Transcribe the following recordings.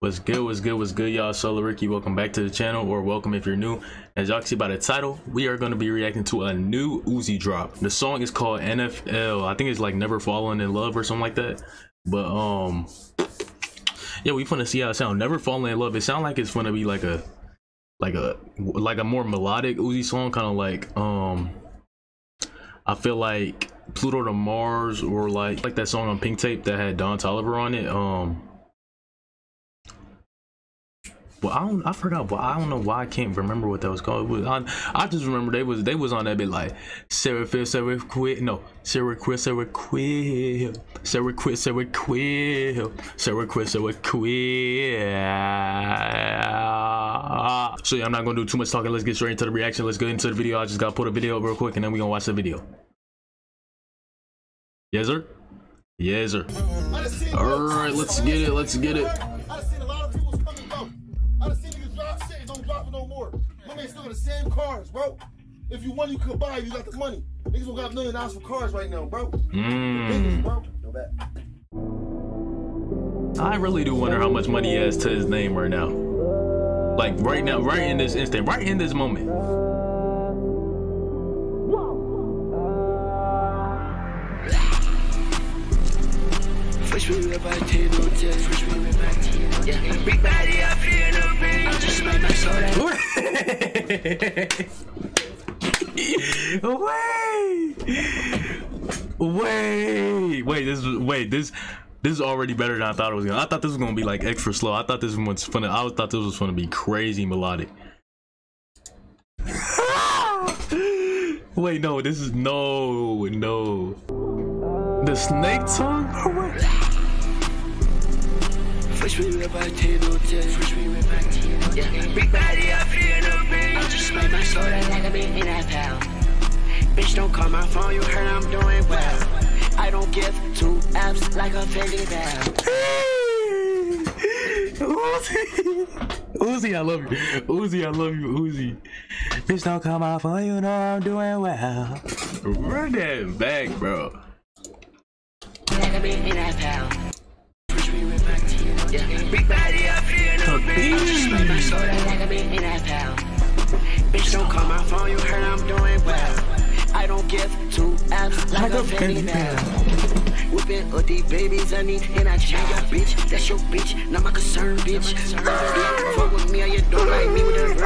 What's good, what's good, what's good, y'all? Solo Ricky, welcome back to the channel, or welcome if you're new. As y'all can see by the title, we are going to be reacting to a new Uzi drop. The song is called NFL. I think it's like Never Falling in Love or something like that. But, um, yeah, we finna see how it sound. Never Falling in Love. It sound like it's gonna be like a, like a, like a more melodic Uzi song, kind of like, um, I feel like Pluto to Mars or like, like that song on Pink Tape that had Don Toliver on it. Um, well, I don't. I forgot. But I don't know why I can't remember what that was called. Was, I, I, just remember they was they was on that bit like Sarah quit. No, Sarah quit, Sarah quit, Sarah quit. So yeah, I'm not gonna do too much talking. Let's get straight into the reaction. Let's get into the video. I just gotta put a video up real quick, and then we gonna watch the video. Yes, sir. Yes, sir. All right, let's get it. Let's get it. If you want, you could buy. You got the money. Niggas don't got a million dollars for cars right now, bro. Mm. bro. No bad. I really do wonder how much money he has to his name right now. Like right now, right in this instant, right in this moment. Fresh we whip out ten on ten. Fresh we whip ten. Yeah. Big body, I feel no pain. I just smack my soda. wait, wait, wait. This is wait. This this is already better than I thought it was gonna. I thought this was gonna be like extra slow. I thought this was funny. I thought this was gonna be crazy melodic. wait, no. This is no, no. The snake tongue? Or what? Fresh we whip out 10 on 10. Fresh we whip out 10 Yeah. Big body, I feel no pain. I just smack my soda like I'm in NFL. Bitch, don't call my phone, you heard I'm doing well. I don't give two F's like a Fendi bell. Uzi, Uzi, I love you. Uzi, I love you, Uzi. Bitch, don't call my phone, you know I'm doing well. Run that back, bro like I'm in NFL. Big body, I feel no pain. my soda like I'm in NFL. Bitch, don't call my phone, you heard I'm doing well. I don't give two F's like, like a Fendi bell. Whipping all these babies I need and I change your bitch. That's your bitch, not my concern, bitch. Fuck with me or you don't like me with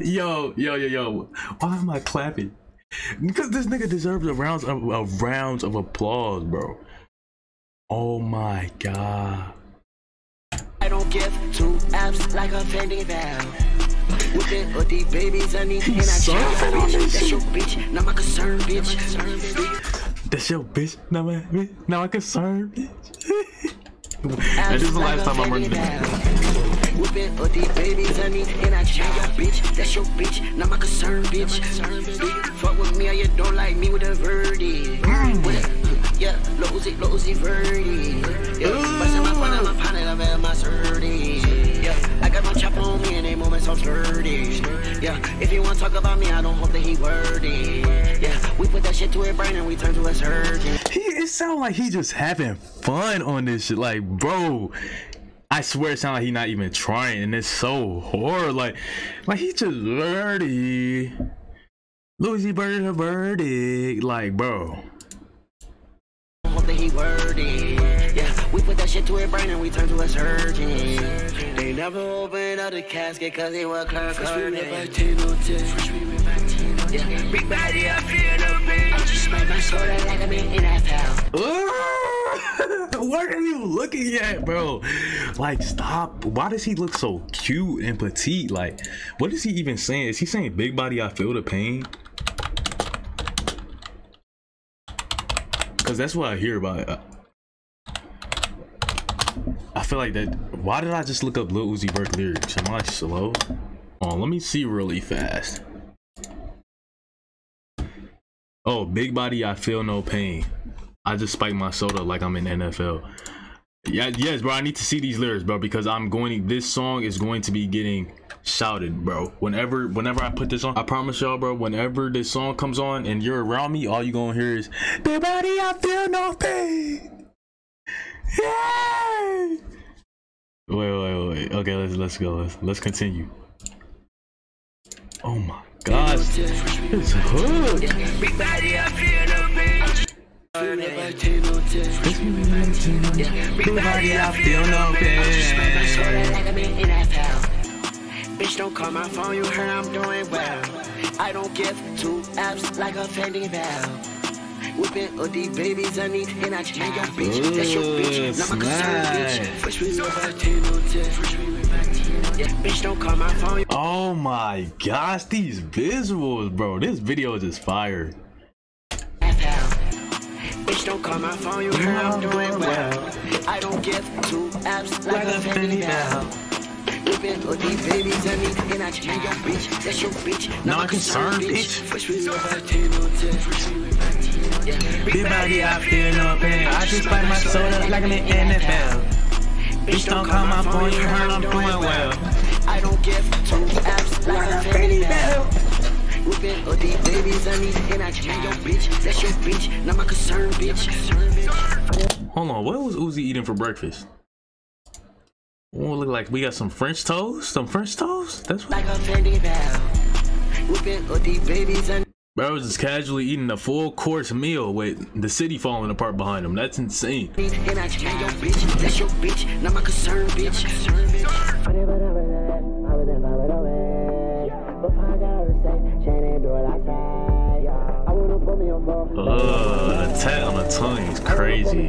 a Yo, yo, yo, yo. Why am I clapping? Because this nigga deserves a rounds of, of rounds of applause, bro. Oh my god. I don't give two F's like a Fendi bell. Whipping all these babies I need and I bitch. That's your bitch, not my concern, bitch. That's your bitch, not my bitch, not my concern, bitch. and this is the last time I'm running Whipping all these babies I need and I change your bitch. That's your bitch, not my concern, bitch. Fuck with me or you don't like me with a verdict. Mm. Yeah, low Uzi, low Uzi verdict. Yeah, and they moments I'm sturdy. Yeah, if you wanna talk about me, I don't hope that he wordy. Yeah, we put that shit to a brain and we turn to a surgeon. He, it sounds like he just having fun on this shit. Like, bro, I swear it sounds like he not even trying, and it's so hard. Like, like he just birdie, Louis Birdie, birdie. Like, bro. He wordy. Yeah, we put that shit to a brain and we turn to a surgeon. Never opened up the casket cause they were clerk. Fresh we went back 10 on 10. Fresh we went back 10 on 10. Big body, I feel no pain. I just smack my soda like I'm in NFL. what are you looking at, bro? Like, stop. Why does he look so cute and petite? Like, what is he even saying? Is he saying big body, I feel the pain? Because that's what I hear about it. I feel like that. Why did I just look up Lil Uzi Vert lyrics? Am I slow? Oh, let me see really fast. Oh, big body, I feel no pain. I just spiked my soda like I'm in NFL. Yeah, yes, bro. I need to see these lyrics, bro, because I'm going. This song is going to be getting shouted, bro. Whenever, whenever I put this on, I promise y'all, bro. Whenever this song comes on and you're around me, all you gonna hear is "Big body I feel no pain." Yay! Okay, let's let's go. Let's let's continue. Oh my gosh, this hook. Big body, I feel no pain. Bitch, don't call my phone, you heard I'm doing well. I don't give two apps like a Fendi bell. Whipping all these babies, I need and I change your bitch. That's your bitch, not my concern, bitch. First we live 10 on 10. First we live 10. Yeah, bitch, don't call my phone. Oh my gosh, these visuals, bro. This video is just fire. Bitch, don't call my phone, you heard I'm doing well. I don't give two apps like a Fendi bell. Whipping all these babies, I need and I change your bitch. That's your bitch, Not not my concerned, concern, bitch. bitch. First we 10 on 10. First we live 10. Big body, I feel no pain. I just bite my soda like I'm NFL. Bitch, don't call my phone, you heard I'm doing well. I don't give two apps like a Fendi bell. Whipping all these babies, I need and I change your bitch. That's your bitch, not my concern, bitch. Hold on, what was Uzi eating for breakfast? Oh, look like we got some French toast. Some French toast. That's what. Like a Fendi bell. Whipping all these babies, I Bro was just casually eating a full course meal with the city falling apart behind him. That's insane. need and I change your bitch. That's your bitch, not my concern, bitch. Concern, bitch. Ugh, the tat on the tongue is crazy.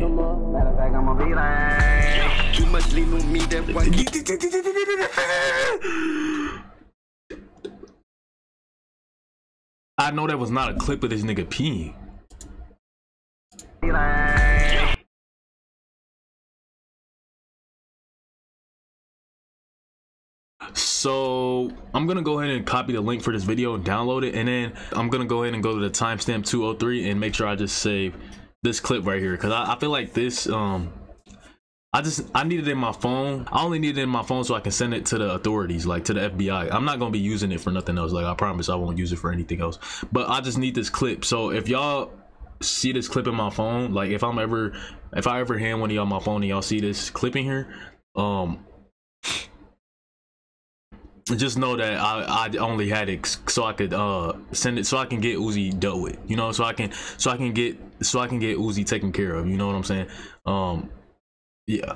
Too much lean on me, that I know that was not a clip of this nigga peeing. So I'm gonna go ahead and copy the link for this video and download it, and then I'm gonna go ahead and go to the timestamp 203 and make sure I just save this clip right here because I, I feel like this um I just I need it in my phone. I only need it in my phone so I can send it to the authorities, like to the FBI. I'm not gonna be using it for nothing else. Like I promise I won't use it for anything else. But I just need this clip. So if y'all see this clip in my phone, like if I'm ever if I ever hand one of y'all my phone and y'all see this clip in here, um just know that I, I only had it so I could uh send it so I can get Uzi dealt with, you know, so I can so I can get so I can get Uzi taken care of, you know what I'm saying? Um yeah.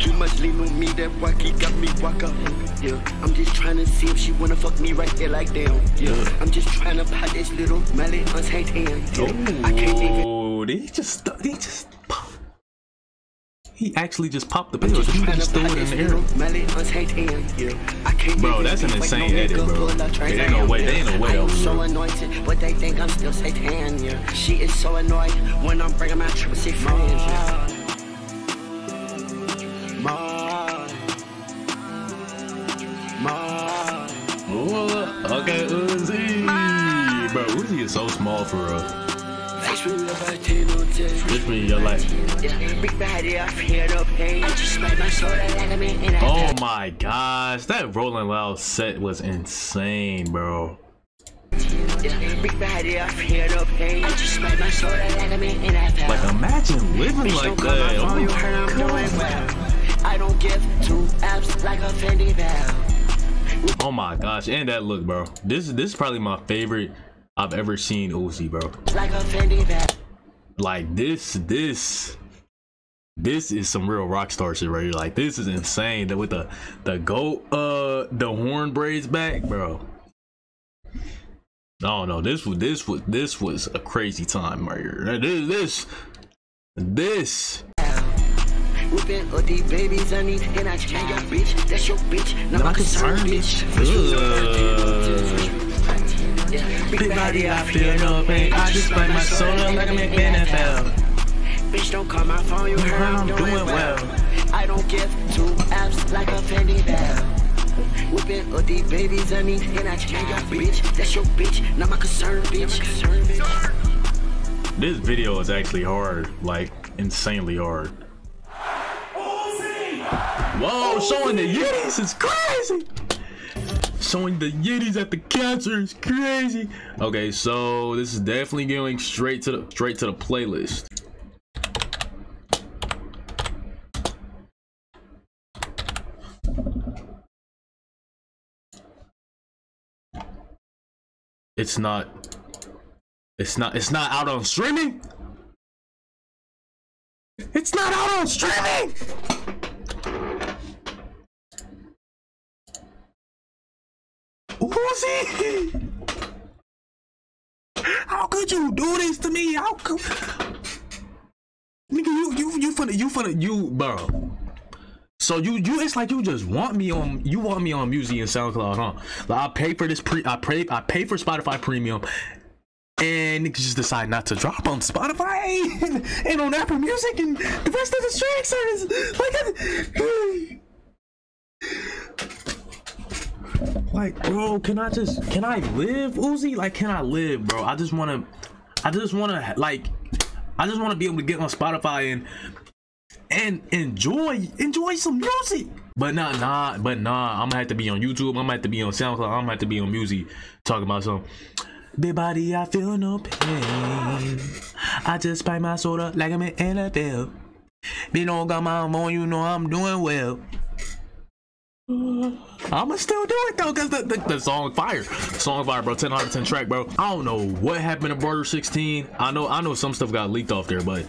Too much lean on me, that he got me walk up. Yeah, I'm just trying to see if she wanna fuck me right there, like damn. Yeah, I'm just trying to pop this little melly on Saint Anne. Yeah, oh, I can't even. Oh, he just he just. He actually just popped the I'm pills. He just threw it in the air. melly on Saint Anne. Yeah, Bro, that's an insane no edit, nigga bro. pull up There ain't no way- there ain't no way I that am so real. anointed, but they think I'm still Satan. Yeah, she is so annoyed when I'm bringing my triple six friends. Yeah. Ma. Ma. Oh, okay, Uzi. Bro, Uzi is so small for real. Means in that. oh my gosh, that Rolling Loud set was insane, bro. Like imagine living like that. Oh my. I don't give two apps like a Fendi bell. Oh my gosh, and that look, bro. This this is probably my favorite I've ever seen Uzi, bro. Like a Fendi bell. Like this, this, this is some real rock star shit right here. Like this is insane. That with the the goat, uh, the horn braids back, bro. Oh no, this was this was this was a crazy time right here. This this this. Whipping all these babies, I need and I change your bitch. That's your bitch, not my Not concern, concerned, bitch. Big body, I feel no pain. I just my soda like I'm in NFL. Bitch, don't call my phone, you heard I'm doing well. I don't give two apps like a Fendi bell. All these babies, and I change bitch. That's your bitch, not my concern, bitch. This video is actually hard, like insanely hard. Whoa, showing the Yetis is crazy. Showing the yiddies at the concert is crazy. Okay, so this is definitely going straight to the straight to the playlist. It's not. It's not. It's not out on streaming. It's not out on streaming. Uzi! How could you do this to me? How could Nigga, you you you finna you finna you bro. So you you it's like you just want me on you want me on music and SoundCloud, huh? Like I pay for this pre I pay I pay for Spotify premium and niggas just decide not to drop on Spotify and, and on Apple Music and the rest of the streaming service. Like, like, bro, can I just can I live, Uzi? Like, can I live, bro? I just wanna, I just wanna like, I just wanna be able to get on Spotify and and enjoy enjoy some music. But nah, nah, but nah. I'm gonna have to be on YouTube. I'm gonna have to be on SoundCloud. I'm gonna have to be on music talking about some. Big body, I feel no pain. I just bite my soda like I'm in NFL. Be don't got my phone, you know I'm doing well. I'ma still do it though, cause the, the, the song fire, song fire, bro. Ten out of ten track, bro. I don't know what happened to Border 16. I know, I know some stuff got leaked off there, but,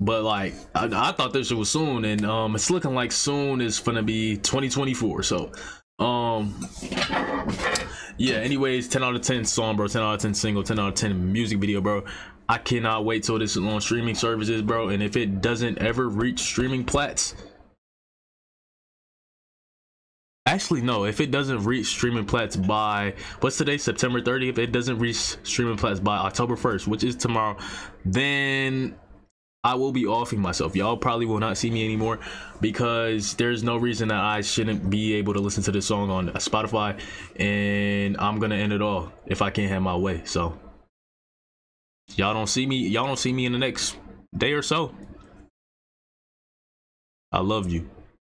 but like, I, I thought this was soon, and um, it's looking like soon is gonna be 2024. So, um, yeah. Anyways, 10 out of 10 song, bro. 10 out of 10 single. 10 out of 10 music video, bro. I cannot wait till this is on streaming services, bro. And if it doesn't ever reach streaming plats Actually, no. If it doesn't reach streaming plats by what's today, September 30th, if it doesn't reach streaming plats by October 1st, which is tomorrow, then I will be offing myself. Y'all probably will not see me anymore because there's no reason that I shouldn't be able to listen to this song on Spotify, and I'm gonna end it all if I can't have my way. So y'all don't see me. Y'all don't see me in the next day or so. I love you.